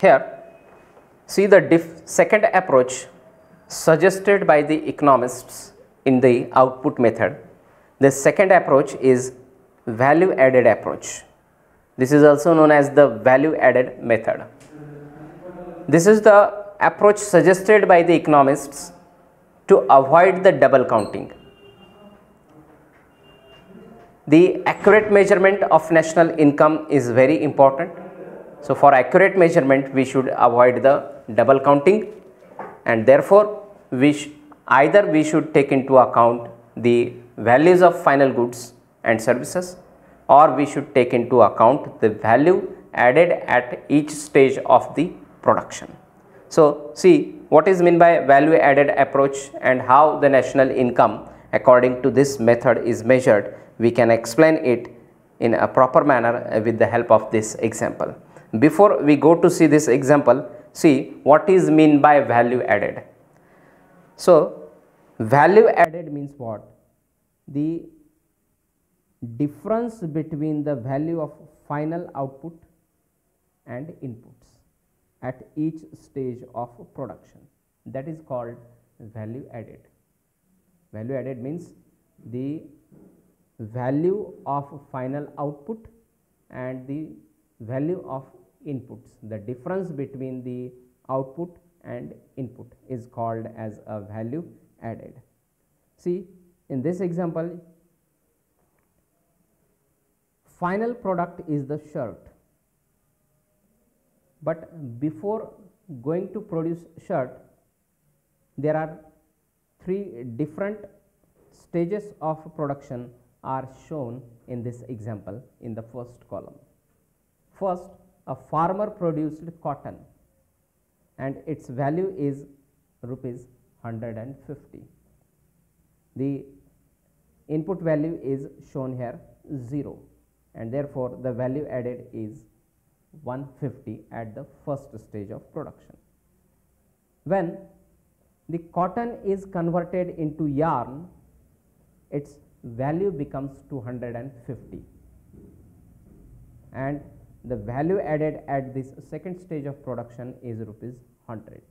Here, see the second approach suggested by the economists in the output method. The second approach is value added approach. This is also known as the value added method. This is the approach suggested by the economists to avoid the double counting. The accurate measurement of national income is very important. So, for accurate measurement we should avoid the double counting and therefore, we either we should take into account the values of final goods and services or we should take into account the value added at each stage of the production. So, see what is mean by value added approach and how the national income according to this method is measured we can explain it in a proper manner uh, with the help of this example. Before we go to see this example, see what is mean by value added. So, value added means what? The difference between the value of final output and inputs at each stage of production that is called value added. Value added means the value of final output and the value of inputs. The difference between the output and input is called as a value added. See in this example final product is the shirt, but before going to produce shirt there are three different stages of production are shown in this example in the first column. First a farmer produced cotton and its value is rupees 150. The input value is shown here 0 and therefore, the value added is 150 at the first stage of production. When the cotton is converted into yarn, its value becomes 250 and the value added at this second stage of production is rupees 100.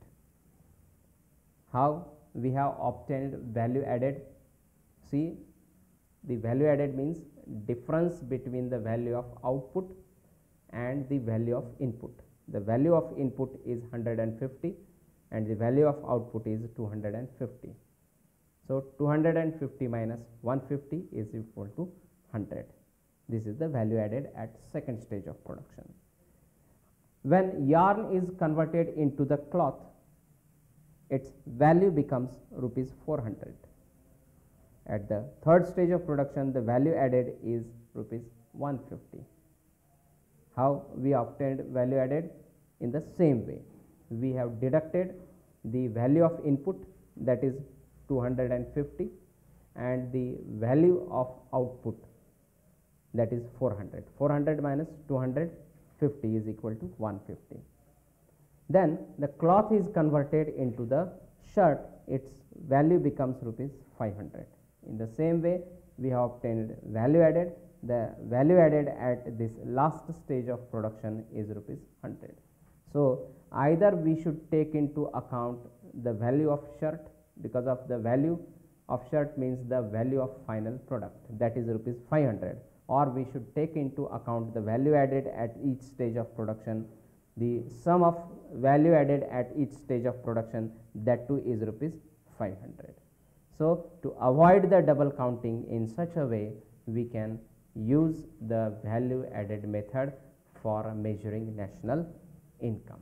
How we have obtained value added? See the value added means difference between the value of output and the value of input. The value of input is 150 and the value of output is 250. So, 250 minus 150 is equal to 100. This is the value added at second stage of production. When yarn is converted into the cloth, its value becomes rupees 400. At the third stage of production, the value added is rupees 150. How we obtained value added? In the same way, we have deducted the value of input that is 250 and the value of output that is 400. 400 minus 250 is equal to 150. Then the cloth is converted into the shirt, its value becomes rupees 500. In the same way, we have obtained value added. The value added at this last stage of production is rupees 100. So, either we should take into account the value of shirt because of the value of shirt means the value of final product that is rupees 500 or we should take into account the value added at each stage of production the sum of value added at each stage of production that too is rupees 500. So, to avoid the double counting in such a way we can use the value added method for measuring national income.